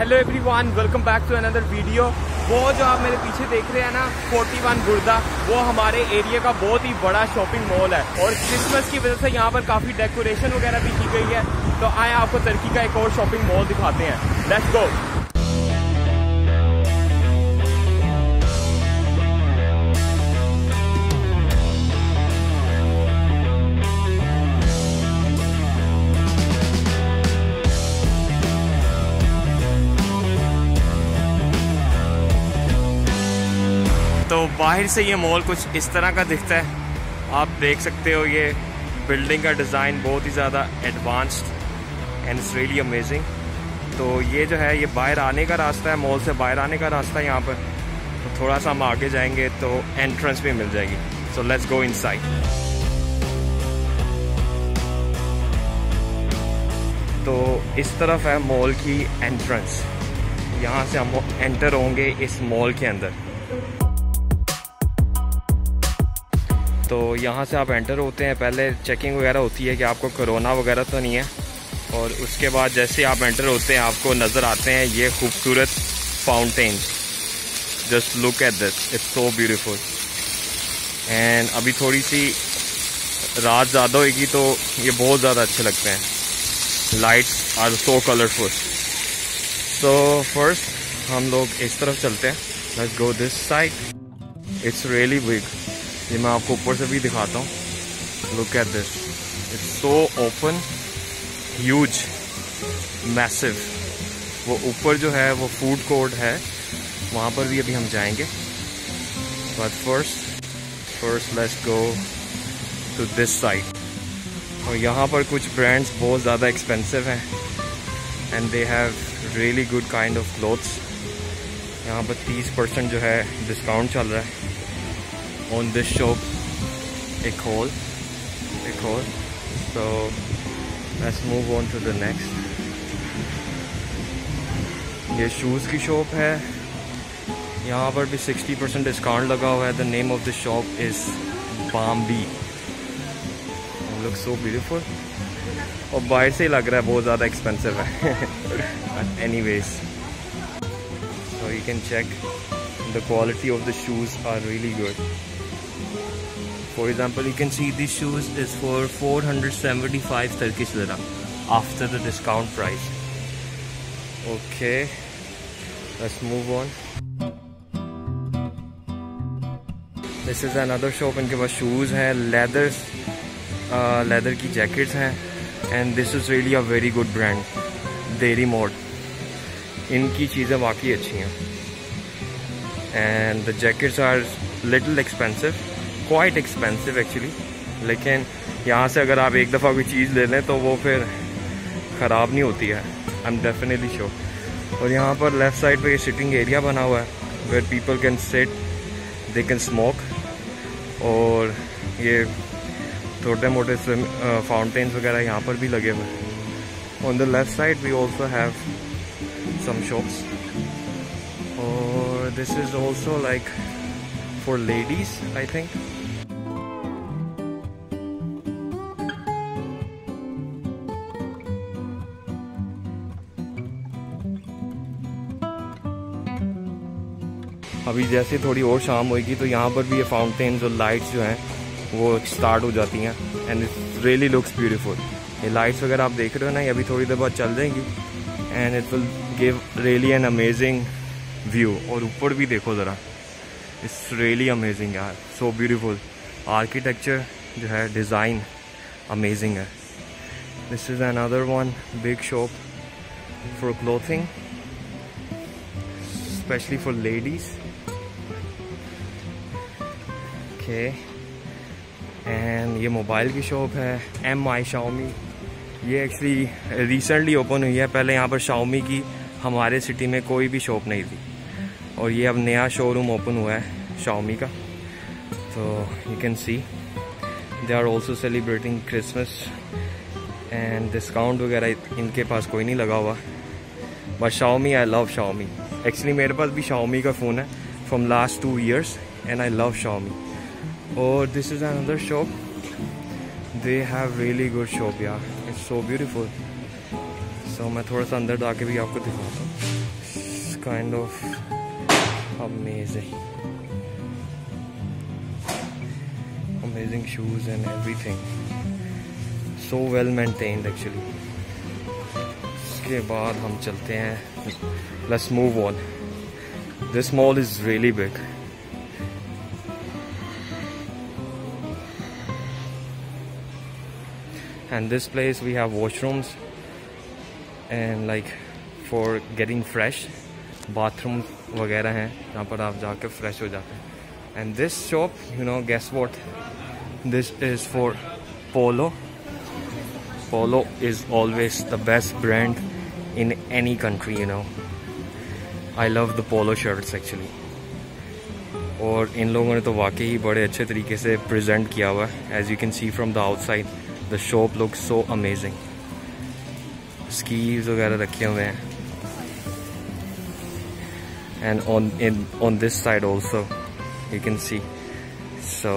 Hello everyone welcome back to another video वो जो आप मेरे पीछे देख रहे हैं ना 41 गुर्दा, वो हमारे एरिया का बहुत ही बड़ा शॉपिंग मॉल है। और क्रिसमस की वजह से यहाँ पर काफ़ी डेकोरेशन वगैरह भी की गई है। तो आए आपको तरक्की का एक और शॉपिंग मॉल दिखाते हैं। लेट्स गो तो बाहर से ये मॉल कुछ इस तरह का दिखता है। आप देख सकते हो ये बिल्डिंग का डिज़ाइन बहुत ही ज़्यादा advanced and it's really amazing तो ये जो है, ये बाहर आने का रास्ता है, मॉल से बाहर आने का रास्ता है यहाँ पर। तो थोड़ा सा हम आगे जाएँगे तो एंट्रेंस भी मिल जाएगी। सो लेट्स गो इन तो इस तरफ़ है मॉल की एंट्रेंस यहाँ से हम एंटर होंगे इस मॉल के अंदर। तो यहाँ से आप एंटर होते हैं। पहले चेकिंग वगैरह होती है कि आपको कोरोना वगैरह तो नहीं है। और उसके बाद जैसे आप एंटर होते हैं, आपको नज़र आते हैं, ये खूबसूरत fountain just look at this it's so beautiful and अभी थोड़ी सी रात ज़्यादा होगी तो ये बहुत ज़्यादा अच्छे लगते हैं। Lights are so colourful so first हम लोग इस तरफ़ चलते हैं। Let's go this side it's really big ये मैं आपको ऊपर से भी दिखाता हूँ। Look at this it's so open huge massive वो ऊपर जो है, वो फ़ूड कोर्ट है। वहाँ पर भी अभी हम जाएँगे। But first first let's go to this side और यहाँ पर कुछ ब्रांड्स बहुत ज़्यादा एक्सपेंसिव हैं। And they have really good kind of clothes यहाँ पर 30 परसेंट जो है डिस्काउंट चल रहा है। On this shop a call a call. So, let's move on to the next. ये शूज़ की शॉप है। यहाँ पर भी 60 परसेंट डिस्काउंट लगा हुआ है। The name of the shop is Bambi look so beautiful और बाहर से ही लग रहा है, बहुत ज़्यादा एक्सपेंसिव है। Anyways so you can check the quality of the shoes are really good. For example you can see these shoes is for 475 Turkish lira after the discount price okay let's move on this is another shop इनके पास shoes हैं leather uh, leather की jackets हैं and this is really a very good brand Dairy Mode इनकी चीज़ें वाकई अच्छी हैं and the jackets are little expensive quite expensive actually लेकिन यहाँ से अगर आप एक दफ़ा कोई चीज़ ले लें तो वो फिर ख़राब नहीं होती है। आई एम डेफिनेटली श्योर और यहाँ पर लेफ़्ट साइड पे ये सिटिंग एरिया बना हुआ है where people can sit they can smoke और ये छोटे मोटे स्विम फाउंटेन्स वगैरह यहाँ पर भी लगे हुए हैं। On the left side we also have some shops or this is also like for ladies, I think. अभी जैसे थोड़ी और शाम होगी तो यहाँ पर भी ये फाउंटेन्स और लाइट्स जो हैं, वो स्टार्ट हो जाती हैं and it's really looks beautiful ये लाइट्स वगैरह आप देख रहे हो ना, ये अभी थोड़ी देर बाद चल जाएँगी and it will give really an amazing view और ऊपर भी देखो ज़रा इट्स रियली अमेजिंग यार सो ब्यूटीफुल आर्किटेक्चर जो है डिज़ाइन अमेजिंग है. This is another one big shop for clothing specially for ladies okay. And ये मोबाइल की शॉप है एम आई शाओमी ये एक्चुअली रिसेंटली ओपन हुई है, पहले यहाँ पर शाओमी की हमारे सिटी में कोई भी शॉप नहीं थी। और ये अब नया शोरूम ओपन हुआ है शाओमी का। तो you can see they are also celebrating Christmas and discount वगैरह इनके पास कोई नहीं लगा हुआ। But Xiaomi I love Xiaomi actually मेरे पास भी शाओमी का फ़ोन है from last two years and I love Xiaomi और this is another shop they have really good shop यार it's so beautiful so so, मैं थोड़ा सा अंदर जाके भी आपको दिखाता हूँ। Kind of amazing amazing shoes and everything so well maintained actually उसके बाद हम चलते हैं। Let's move on this mall is really big and this place, we have washrooms and, like, for getting fresh, bathroom वगैरह हैं यहाँ पर आप जाके फ्रेश हो जाते हैं. And this shop you know guess what this is for Polo Polo is always the best brand in any country you know I love the Polo shirts actually और इन लोगों ने तो वाकई ही बड़े अच्छे तरीके से प्रेजेंट किया हुआ है as you can see from the outside the shop look so amazing skis वगैरह रखे हुए हैं। And on in on this side also you can see so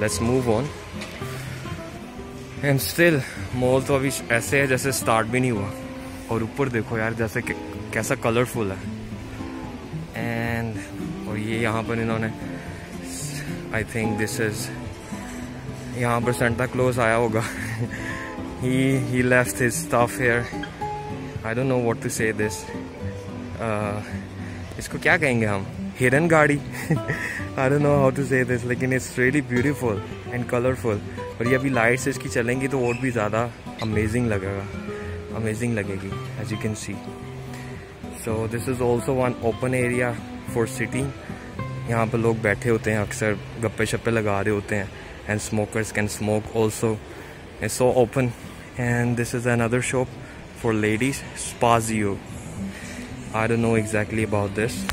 let's move on and still mall तो अभी ऐसे है जैसे स्टार्ट भी नहीं हुआ। और ऊपर देखो यार, जैसे कैसा कलरफुल है। एंड और ये यहाँ पर इन्होंने आई थिंक दिस इज़ यहाँ पर सेंटा क्लोज आया होगा। He he left his staff here I don't know what to say this इसको क्या कहेंगे हम? हिरन गाड़ी। I don't know how to say this लेकिन it's really beautiful and colourful और ये अभी लाइट्स इसकी चलेंगी तो और भी ज़्यादा अमेजिंग लगेगा। अमेजिंग लगेगी as you can see so this is also one open area for city यहाँ पर लोग बैठे होते हैं, अक्सर गप्पे शप्पे लगा रहे होते हैं। and smokers can smoke also it's so open and this is another shop for ladies spazio i don't know exactly about this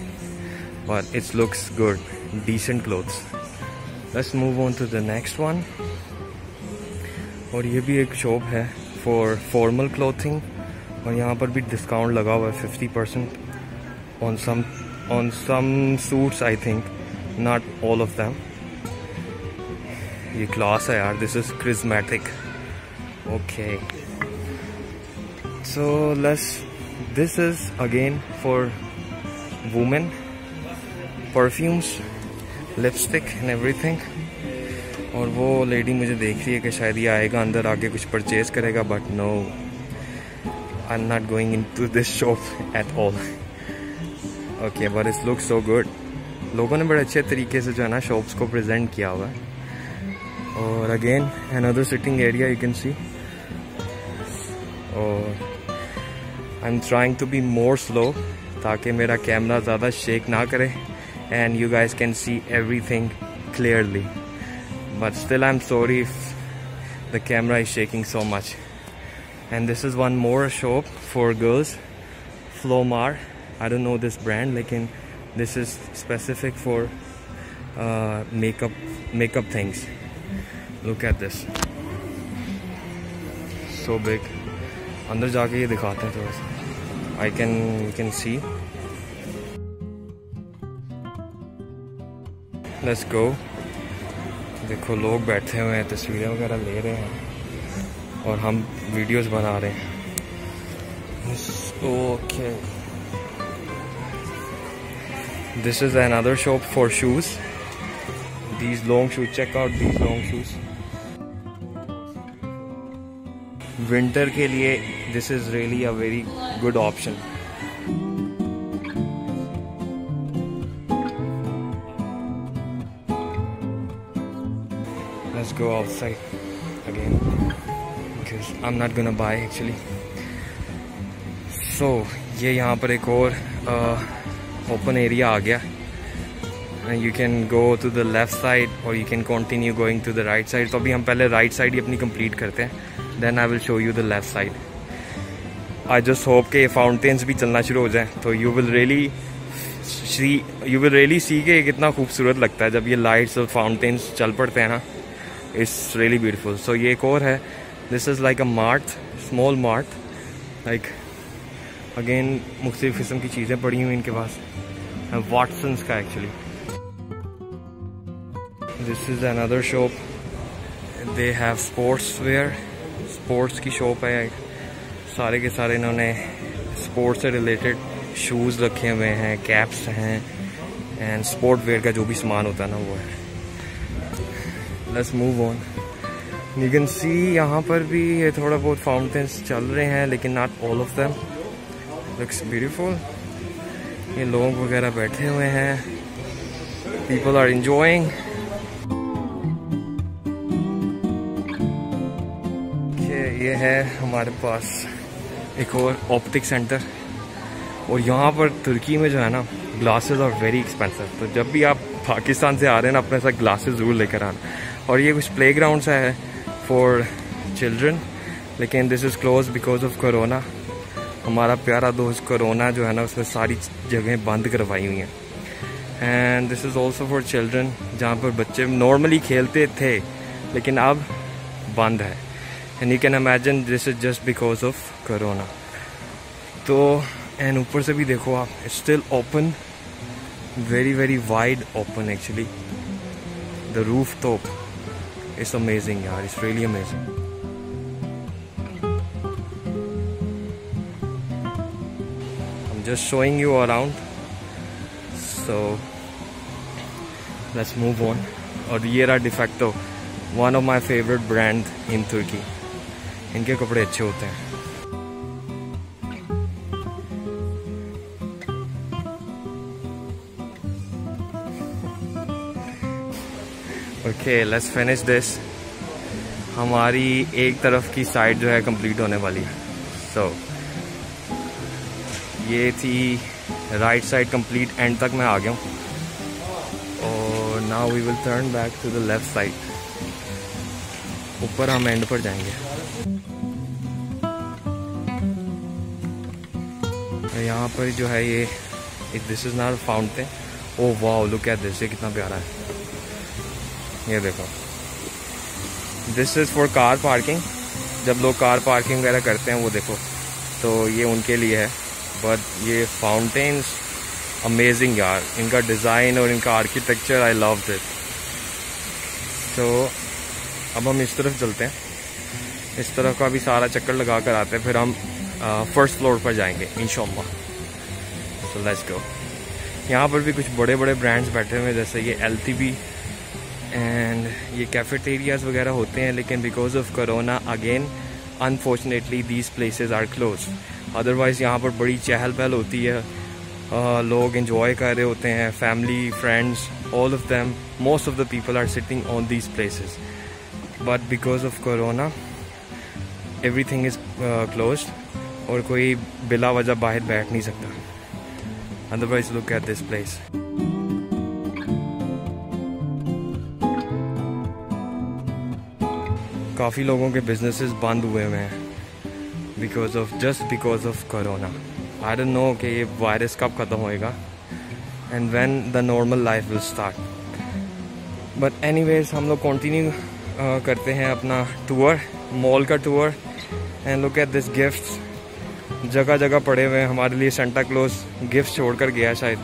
but it looks good decent clothes let's move on to the next one और ये भी एक shop है for formal clothing और यहाँ पर भी discount लगा हुआ है fifty percent on some on some suits I think not all of them ये क्लास है यार this is cosmetic okay so less this is again for women perfumes lipstick and everything और वो लेडी मुझे देख रही है कि शायद ये आएगा अंदर आके कुछ परचेज करेगा but no I am not going in to this shop at all okay but it's look so good लोगों ने बड़े अच्छे तरीके से जो है ना शॉप्स को प्रेजेंट किया हुआ है। और again another sitting area you can see और I am trying to be more slow ताकि मेरा कैमरा ज़्यादा शेक ना करे and you guys can see everything clearly but still I am sorry the camera is shaking so much and this is one more shop for girls Flormar I don't know this brand लेकिन this is specific for makeup makeup things look at this so big अंदर जाके ये दिखाते हैं थोड़ा सा। I can you can see let's go देखो, लोग बैठे हुए हैं, तस्वीरें वगैरह ले रहे हैं। और हम वीडियोस बना रहे हैं। Okay this is another shop for shoes these long shoes check out these long shoes winter के लिए this is really a very good option let's go outside again because I'm not gonna buy actually so ये यहाँ पर एक और open uh, area आ गया you can go to the left side और you can continue going to the right side तो अभी हम पहले राइट साइड ही अपनी कंप्लीट करते हैं. Then I will show you the left side I just hope के फाउंटेन्स भी चलना शुरू हो जाए. तो you will really see you will really see के कितना खूबसूरत लगता है जब ये लाइट्स और फाउंटेन्स चल पड़ते हैं ना. इट्स रियली ब्यूटीफुल सो ये एक और है. This is like a mart small mart like again मुख्तलिफ़ किस्म की चीज़ें पड़ी हुई इनके पास. वाटसन्स का actually this is another shop they have sports wear sports की शॉप है। सारे के सारे इन्होंने स्पोर्ट्स से रिलेटेड शूज़ रखे हुए हैं कैप्स हैं एंड स्पोर्ट वेयर का जो भी सामान होता है ना वो है। Let's move on you can see यहाँ पर भी ये थोड़ा बहुत फाउंटेन्स चल रहे हैं, लेकिन not all of them looks beautiful ये लोग वगैरह बैठे हुए हैं। पीपल आर इंजॉइंग ये है हमारे पास एक और ऑप्टिक सेंटर और यहाँ पर तुर्की में जो है ना ग्लासेस आर वेरी एक्सपेंसिव तो जब भी आप पाकिस्तान से आ रहे हैं ना, अपने साथ ग्लासेस ज़रूर लेकर आना। और ये कुछ प्ले ग्राउंड है फॉर चिल्ड्रन लेकिन this is close because of corona हमारा प्यारा दोस्त कोरोना जो है ना, उसने सारी जगहें बंद करवाई हुई हैं। And this is also for children जहाँ पर बच्चे नॉर्मली खेलते थे, लेकिन अब बंद है। And you can imagine this is just because of corona तो एंड ऊपर से भी देखो आप still open very very wide open actually the rooftop it's amazing यार it's really amazing I'm just showing you around. So, let's move on. और ये रहा DeFacto one of my favourite brand in तुर्की इनके कपड़े अच्छे होते हैं। ओके लेट्स फिनिश दिस हमारी एक तरफ़ की साइड जो है कंप्लीट होने वाली है। सो so, ये थी राइट साइड कंप्लीट एंड तक मैं आ गया हूँ। और now we will turn back to the left side ऊपर हम एंड पर जाएँगे। यहाँ पर जो है ये, एक दिस इज़ नॉट फाउंटेन ओ वाह लुक एट दिस ये कितना प्यारा है। ये देखो। This is for car parking जब लोग कार पार्किंग वगैरह करते हैं, वो देखो। तो ये उनके लिए है। बट ये फाउंटेन्स अमेजिंग यार। इनका डिज़ाइन और इनका आर्किटेक्चर आई लव दिट तो अब हम इस तरफ़ चलते हैं। इस तरफ़ का भी सारा चक्कर लगा कर आते हैं। फिर हम फ़र्स्ट फ्लोर पर जाएँगे इन सो लेट्स गो यहाँ पर भी कुछ बड़े बड़े ब्रांड्स बैठे हुए हैं जैसे ये एलटीबी एंड ये कैफेटेरियाज वगैरह होते हैं लेकिन because of corona again unfortunately these places are close otherwise यहाँ पर बड़ी चहल पहल होती है। uh, लोग इन्जॉय कर रहे होते हैं family friends all of them most of the people are sitting on these places but because of corona everything is close और कोई बिला वजह बाहर बैठ नहीं सकता। Otherwise look at this place काफ़ी लोगों के बिजनेसेस बंद हुए हुए हैं because of just because of corona I don't know कि ये वायरस कब ख़त्म होएगा and when the normal life will start but anyways हम लोग कंटिन्यू uh, करते हैं अपना टूर मॉल का tour and look at this gift जगह जगह पड़े हुए हैं। हमारे लिए सेंटा क्लोज गिफ्ट छोड़ कर गया शायद।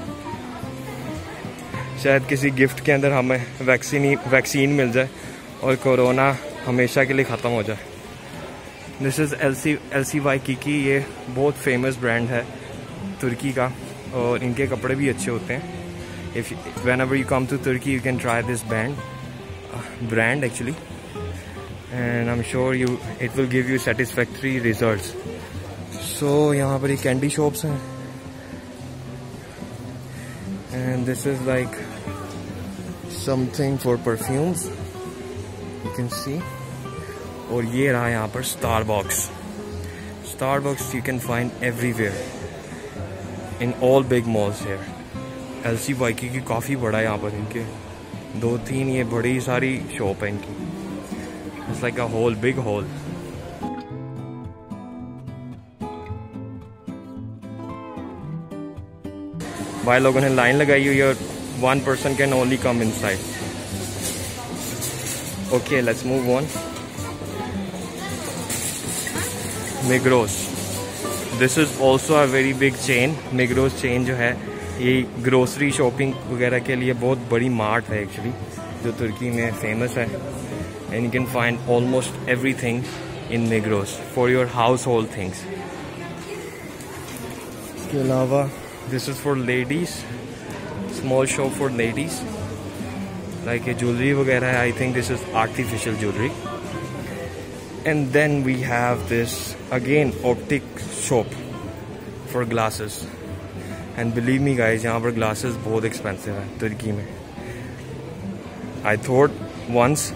शायद किसी गिफ्ट के अंदर हमें वैक्सीन वैक्सीन मिल जाए और कोरोना हमेशा के लिए ख़त्म हो जाए। This is L C L C Y की ये बहुत फ़ेमस ब्रांड है तुर्की का और इनके कपड़े भी अच्छे होते हैं। If whenever you come to Turki you can try this brand brand actually and I am sure you it will give you satisfactory result so so, यहाँ पर ये कैंडी शॉप्स हैं। And this is like something for perfumes you can see और ये रहा यहाँ पर Starbucks Starbucks you can find everywhere in all big malls here L C Waikiki की काफ़ी बड़ा है यहाँ पर इनके। दो तीन ये बड़ी सारी शॉप है इनकी। It's like a whole big hall भाई लोगों ने लाइन लगाई हुई और one person can only come inside okay let's move on. Migros. This is also a very big chain. Migros chain जो है, ये ग्रोसरी शॉपिंग वगैरह के लिए बहुत बड़ी मार्ट है एक्चुअली जो तुर्की में फ़ेमस है. And you can find almost everything in for your household things इसके अलावा this is for ladies small shop for ladies like ये ज्वेलरी वगैरह है. I think this is artificial jewellery and then we have this again optic shop for glasses and believe me guys यहाँ पर glasses बहुत expensive हैं तुर्की में. I thought once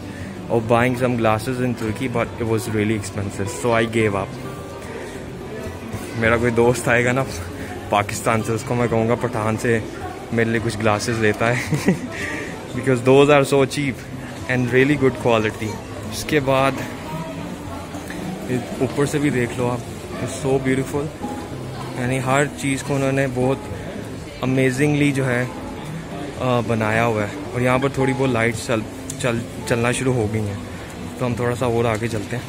of buying some glasses in Turkey but it was really expensive so I gave up मेरा कोई दोस्त आएगा ना? पाकिस्तान से उसको मैं कहूँगा पठान से मेरे लिए कुछ ग्लासेस लेता है। Because those are so cheap and really good quality उसके बाद ऊपर से भी देख लो आप इट्स सो ब्यूटीफुल यानी हर चीज़ को उन्होंने बहुत अमेजिंगली जो है आ, बनाया हुआ है। और यहाँ पर थोड़ी बहुत लाइट चल चल चलना शुरू हो गई हैं। तो हम थोड़ा सा और आगे चलते हैं।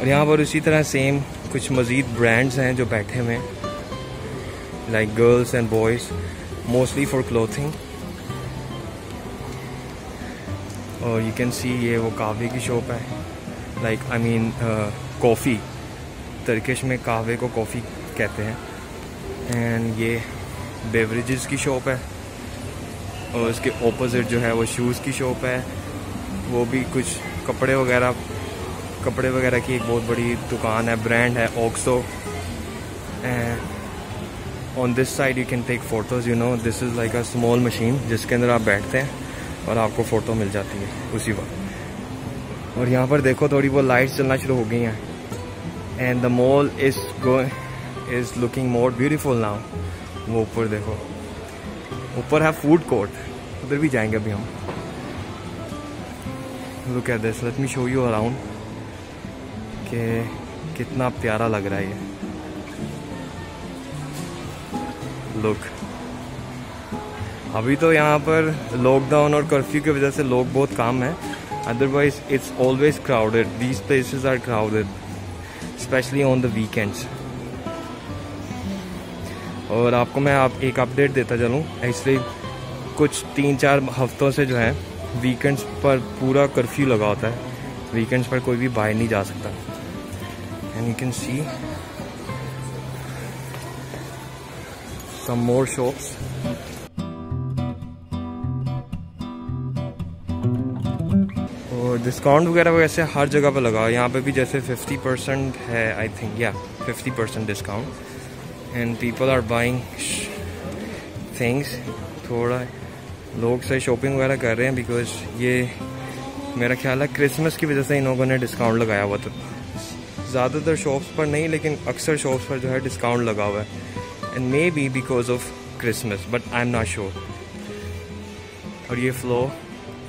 और यहाँ पर उसी तरह सेम कुछ मज़ीद ब्रांड्स हैं जो बैठे हुए हैं like girls and boys mostly for clothing और यू कैन सी ये वो काफ़े की शॉप है like I mean coffee Turkish में कहवे को कॉफ़ी कहते हैं. एंड ये बेवरेजेस की शॉप है. और इसके ऑपोजिट जो है वो शूज़ की शॉप है. वो भी कुछ कपड़े वगैरह कपड़े वगैरह की एक बहुत बड़ी दुकान है ब्रांड है oxo and on this side you can take photos you know this is like a small machine जिसके अंदर आप बैठते हैं और आपको फ़ोटो मिल जाती है उसी वक्त। और यहाँ पर देखो थोड़ी वो लाइट्स चलना शुरू हो गई हैं। And the mall is go is looking more beautiful now वो ऊपर देखो। ऊपर है फ़ूड कोर्ट उधर भी जाएँगे अभी हम। Look at this let me show you around कि कितना प्यारा लग रहा है ये। लुक अभी तो यहाँ पर लॉकडाउन और कर्फ्यू की वजह से लोग बहुत काम हैं। Otherwise it's always crowded these places are crowded specially on the weekends और आपको मैं आप एक अपडेट देता चलूँ। एक्चुअली कुछ तीन चार हफ्तों से जो है वीकेंड्स पर पूरा कर्फ्यू लगा होता है। वीकेंड्स पर कोई भी बाहर नहीं जा सकता। And you can see some more shops और डिस्काउंट वगैरह वैसे हर जगह पर लगा यहाँ पे भी जैसे 50 परसेंट है आई थिंक या 50 percent discount and people are buying things थोड़ा लोग से शॉपिंग वगैरह कर रहे हैं बिकॉज़ ये मेरा ख्याल है क्रिसमस की वजह से इन लोगों ने डिस्काउंट लगाया हुआ था। ज़्यादातर शॉप्स पर नहीं, लेकिन अक्सर शॉप्स पर जो है डिस्काउंट लगा हुआ है। And maybe because of Christmas but I am not sure और ये फ्लो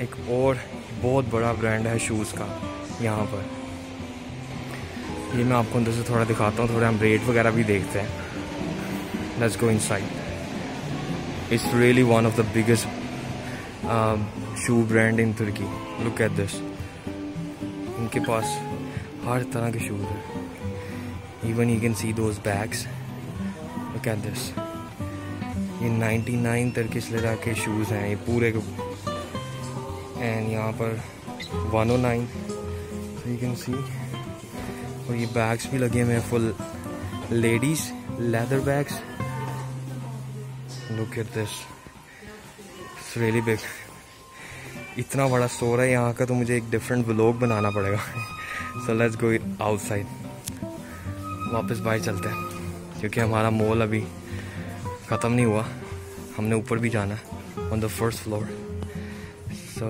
एक और बहुत बड़ा ब्रांड है शूज़ का, यहाँ पर। ये मैं आपको अंदर से थोड़ा दिखाता हूँ, थोड़ा हम रेट वगैरह भी देखते हैं। Let's go inside it's really one of the biggest shoe brand in Turkey look at this इनके पास हर तरह के शूज़ हैं। Even you can see those bags at this ये 99 तर्किश लड़ा के शूज़ हैं, ये पूरे के एंड यहाँ पर 109 यू कैन सी और ये बैग्स भी लगे हुए हैं full ladies leather bags look at this really big इतना बड़ा स्टोर है, यहाँ का तो मुझे एक डिफरेंट ब्लॉग बनाना पड़ेगा। सो लेट्स गो आउटसाइड वापस बाहर चलते हैं, क्योंकि हमारा मॉल अभी ख़त्म नहीं हुआ। हमने ऊपर भी जाना on the first floor so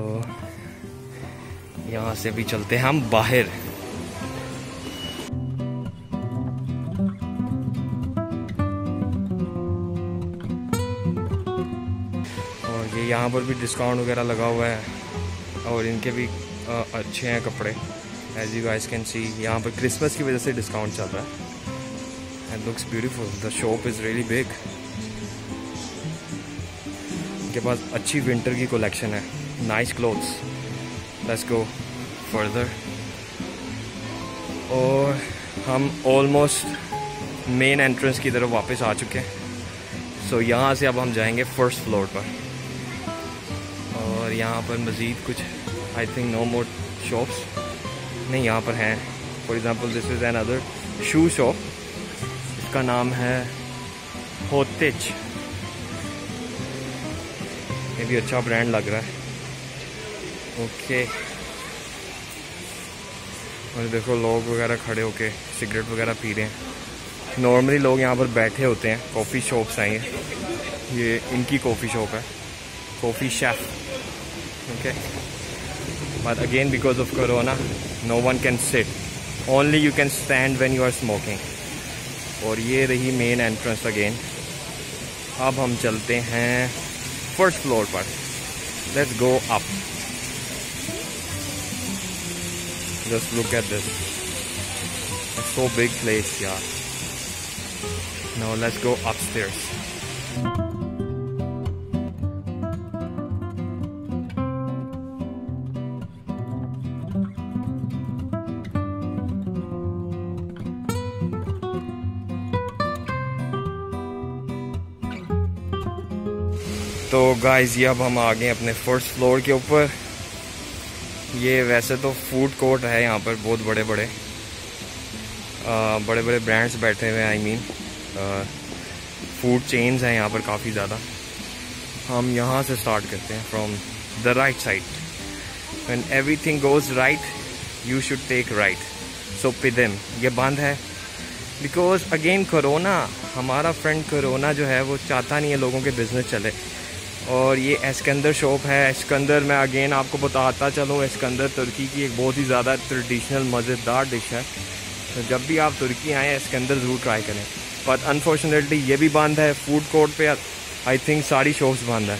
यहाँ से भी चलते हैं हम बाहर। और ये यहाँ पर भी डिस्काउंट वगैरह लगा हुआ है, और इनके भी अच्छे हैं कपड़े। As you guys can see यहाँ पर क्रिसमस की वजह से डिस्काउंट चल रहा है। And looks beautiful the shop is really big इनके पास अच्छी विंटर की कलेक्शन है। Nice clothes let's go further और हम ऑलमोस्ट मेन एंट्रेंस की तरफ़ वापस आ चुके हैं। सो so, यहाँ से अब हम जाएँगे फ़र्स्ट फ्लोर पर। और यहाँ पर मज़ीद कुछ I think no more shops नहीं, यहाँ पर हैं। For example this is another shoe shop इसका नाम है होतिच ये भी अच्छा ब्रांड लग रहा है। ओके और देखो, लोग वगैरह खड़े होके सिगरेट वगैरह पी रहे हैं। नॉर्मली लोग यहाँ पर बैठे होते हैं। कॉफ़ी शॉप्स आई हैं ये। इनकी कॉफ़ी शॉप है। Coffee chef okay but again because of corona no one can sit only you can stand when you are smoking और ये रही मेन एंट्रेंस अगेन अब हम चलते हैं फ़र्स्ट फ्लोर पर. Let's go up just look at this so big place यार no let's go upstairs guys ये अब हम आ गए अपने फ़र्स्ट फ्लोर के ऊपर। ये वैसे तो फ़ूड कोर्ट है यहाँ पर बहुत बड़े बड़े आ, बड़े बड़े ब्रांड्स बैठे हुए हैं आई मीन फ़ूड चेन्स हैं यहाँ पर काफ़ी ज़्यादा। हम यहाँ से स्टार्ट करते हैं from the right side and everything goes right you should take right so पिदम ये बंद है। बिकॉज़ अगेन कोरोना हमारा फ्रेंड कोरोना जो है वो चाहता नहीं है लोगों के बिज़नेस चले। और ये एस्कंदर शॉप है। एस्कंदर मैं अगेन आपको बताता चलूँ एस्कंदर तुर्की की एक बहुत ही ज़्यादा ट्रेडिशनल मज़ेदार डिश है। तो जब भी आप तुर्की आएँ एस्कंदर ज़रूर ट्राई करें। बट अनफॉर्चुनेटली ये भी बंद है फ़ूड कोर्ट पे आई थिंक सारी शॉप्स बंद है।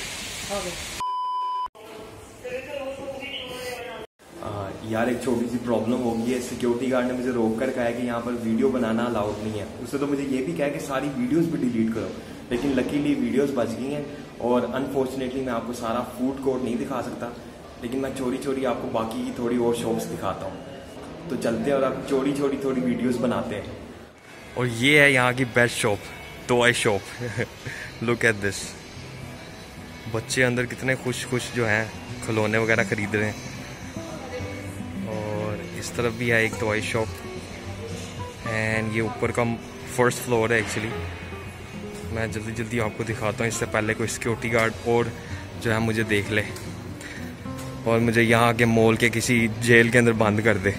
यार एक छोटी सी प्रॉब्लम हो गई है। सिक्योरिटी गार्ड ने मुझे रोक कर कहा है कि यहाँ पर वीडियो बनाना अलाउड नहीं है। उससे तो मुझे ये भी कहा कि सारी वीडियोस भी डिलीट करो। लेकिन लकीली वीडियोस बच गई हैं। और अनफॉर्चुनेटली मैं आपको सारा फ़ूड कोर्ट नहीं दिखा सकता, लेकिन मैं चोरी चोरी आपको बाकी की थोड़ी और शॉप्स दिखाता हूँ। तो चलते हैं और आप चोरी चोरी थोड़ी वीडियोस बनाते हैं। और ये है यहाँ की best shop I shop look at this बच्चे अंदर कितने खुश खुश जो हैं, खिलौने वगैरह खरीद रहे हैं। और इस तरफ़ भी है एक टॉय शॉप एंड ये ऊपर का फ़र्स्ट फ्लोर है एक्चुअली मैं जल्दी जल्दी आपको दिखाता हूँ, इससे पहले कोई सिक्योरिटी गार्ड और जो है मुझे देख ले और मुझे यहाँ के मॉल के किसी जेल के अंदर बंद कर दे।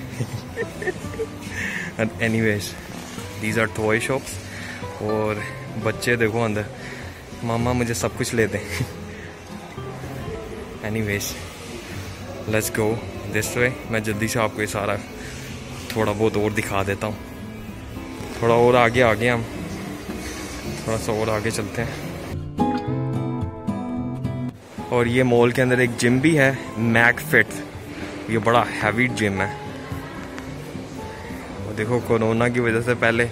Anyways these are toy shops और बच्चे देखो अंदर। मामा मुझे सब कुछ ले दें। Anyways let's go this way मैं जल्दी से आपको ये सारा थोड़ा बहुत और दिखा देता हूँ। थोड़ा और आगे आगे हम थोड़ा सा और आगे चलते हैं। और ये मॉल के अंदर एक जिम भी है मैक फिट ये बड़ा हैवी जिम है। और देखो, कोरोना की वजह से पहले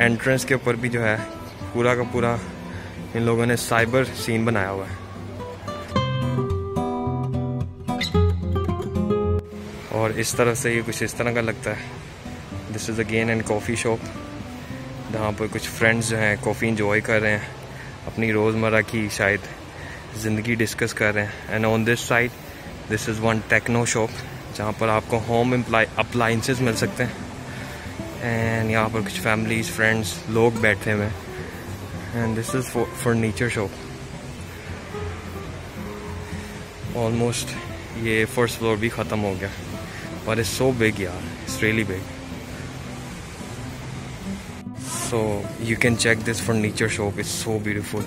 एंट्रेंस के ऊपर भी जो है, पूरा का पूरा इन लोगों ने साइबर सीन बनाया हुआ है। और इस तरह से ये कुछ इस तरह का लगता है। This is again and coffee shop जहाँ पर कुछ फ्रेंड्स जो हैं कॉफ़ी इंजॉय कर रहे हैं, अपनी रोज़मर्रा की शायद ज़िंदगी डिस्कस कर रहे हैं। And on this side this is one techno shop जहाँ पर आपको होम अप्लाइंसेस मिल सकते हैं। एंड यहाँ पर कुछ फैमिलीज़ फ्रेंड्स लोग बैठे हुए हैं। And this is furniture shop almost ये फ़र्स्ट फ्लोर भी ख़त्म हो गया। और इट्स सो बिग यार it's really big so, you can check this furniture shop. It's so beautiful.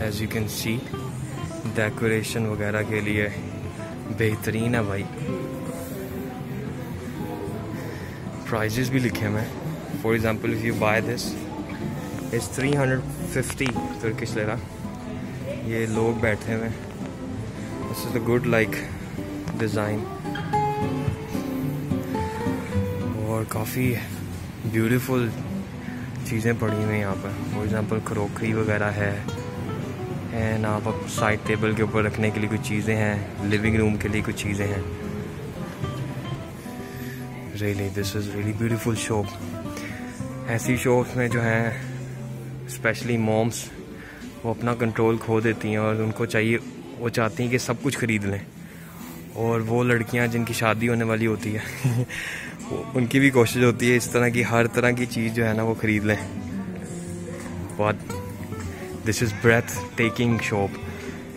As you can see decoration वगैरह के लिए बेहतरीन है भाई। प्राइजेस भी लिखे हैं for example if you buy this it's 350 Turkish lira ये लोग बैठे हुए this is a good like design काफ़ी ब्यूटीफुल चीज़ें पड़ी हुई हैं यहाँ पर। फॉर एग्ज़ाम्पल क्रोकरी वगैरह है एंड आप अब साइड टेबल के ऊपर रखने के लिए कुछ चीज़ें हैं लिविंग रूम के लिए कुछ चीज़ें हैं। Really this is really beautiful shop ऐसी शॉप्स में जो हैं स्पेशली मॉम्स वो अपना कंट्रोल खो देती हैं और उनको चाहिए, वो चाहती हैं कि सब कुछ ख़रीद लें। और वो लड़कियाँ जिनकी शादी होने वाली होती है उनकी भी कोशिश होती है इस तरह की, हर तरह की चीज़ जो है ना वो ख़रीद लें। बहुत this is breath taking shop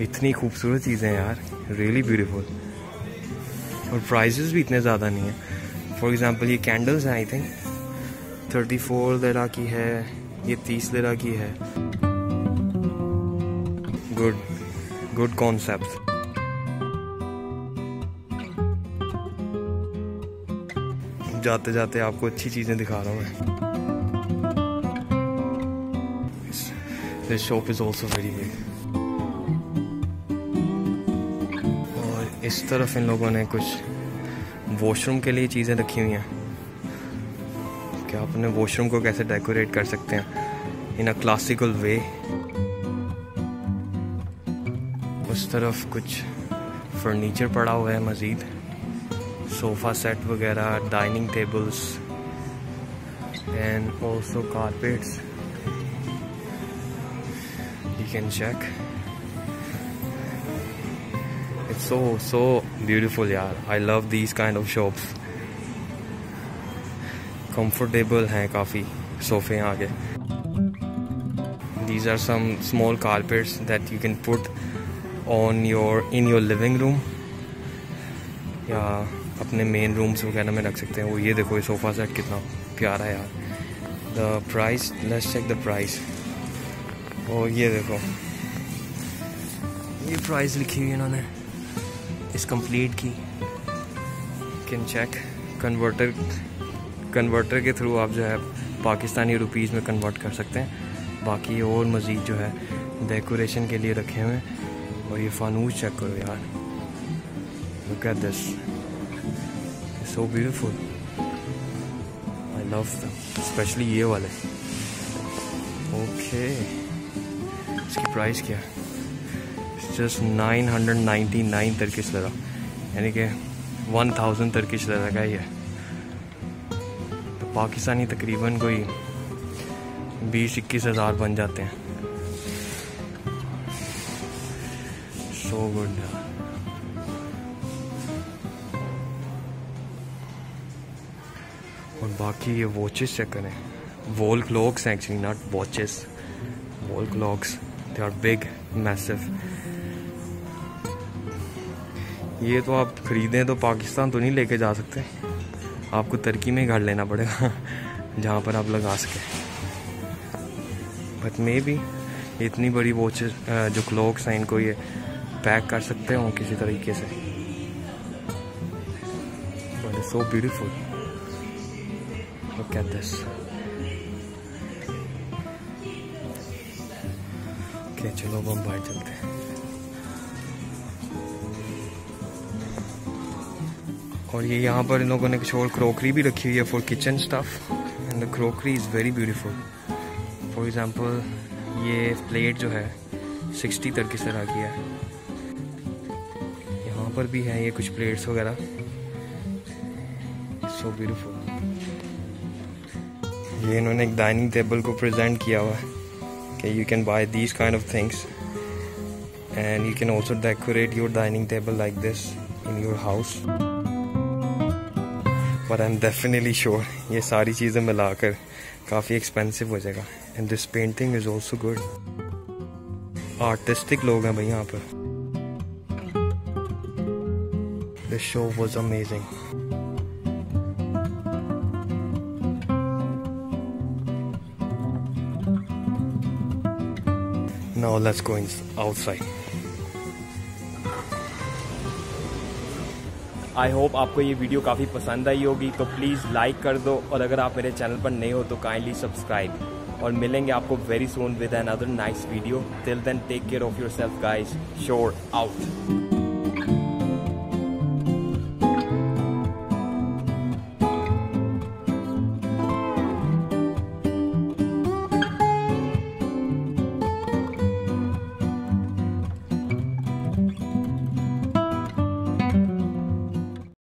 इतनी खूबसूरत चीज़ें हैं यार। रियली ब्यूटीफुल और प्राइजेस भी इतने ज़्यादा नहीं हैं। फॉर एग्ज़ाम्पल ये कैंडल्स हैं आई थिंक थर्टी फोर लरा की है, ये तीस लरा की है। गुड गुड कॉन्सेप्ट जाते जाते आपको अच्छी चीज़ें दिखा रहा हूँ मैं। This shop is also very big और इस तरफ़ इन लोगों ने कुछ वॉशरूम के लिए चीज़ें रखी हुई हैं। कि आप अपने वॉशरूम को कैसे डेकोरेट कर सकते हैं इन अ क्लासिकल वे उस तरफ़ कुछ फर्नीचर पड़ा हुआ है मज़ीद। सोफ़ा सेट वगैरह dining tables and also carpets you can check it's so so beautiful यार I love these kind of shops comfortable हैं काफ़ी सोफे आगे these are some small carpets that you can put on your in your living room या अपने main rooms वगैरह में रख सकते हैं। वो ये देखो, ये सोफ़ा सेट कितना प्यारा है यार। The price let's check the price और ये देखो। ये प्राइस लिखी हुई इन्होंने। इस कंप्लीट की। कैन चेक कन्वर्टर कन्वर्टर के थ्रू आप जो है, पाकिस्तानी रुपीज़ में कन्वर्ट कर सकते हैं। बाकी और मज़ीद जो है डेकोरेशन के लिए रखे हुए हैं। और ये फानूस चेक करो यार। Look at this so beautiful. I love them, especially ये वाले. Okay. इसकी प्राइस क्या है हंड्रेड नाइन्टी नाइन तर्किश लगा यानी कि वन थाउज़ेंड तर्किश लगा ही है. तो पाकिस्तानी तकरीबन कोई बीस इक्कीस हज़ार बन जाते हैं सो गुड बाकी ये वॉचेस चेक करें wall clocks actually not watches wall clocks they are big massive ये तो आप ख़रीदें तो पाकिस्तान तो नहीं लेके जा सकते। आपको तुर्की में घर लेना पड़ेगा, जहाँ पर आप लगा सकें। बट मे भी इतनी बड़ी वॉचेस जो क्लॉक्स हैं, इनको ये पैक कर सकते हो किसी तरीके से। But so beautiful Look at this. Okay, हम बाहर चलते और ये यहाँ पर इन लोगों ने कुछ और क्रोकरी भी रखी हुई है for kitchen stuff and the crockery is very beautiful for example ये प्लेट जो है सिक्सटी तक की तरह की है। यहाँ पर भी है ये कुछ प्लेट्स वगैरह। सो ब्यूटीफुल ये इन्होंने एक डाइनिंग टेबल को प्रेजेंट किया हुआ है कि you can buy these kind of things and you can also decorate your dining table like this in your house but I am definitely sure ये सारी चीज़ें मिलाकर काफ़ी एक्सपेंसिव हो जाएगा। And this painting is also good artistic लोग हैं भाई यहाँ पर। This show was amazing Now let's go outside. I hope आपको ये वीडियो काफ़ी पसंद आई होगी तो प्लीज़ लाइक कर दो और अगर आप मेरे चैनल पर नए हो तो काइंडली सब्सक्राइब और मिलेंगे आपको very soon with another nice video till then take care of yourself guys shout out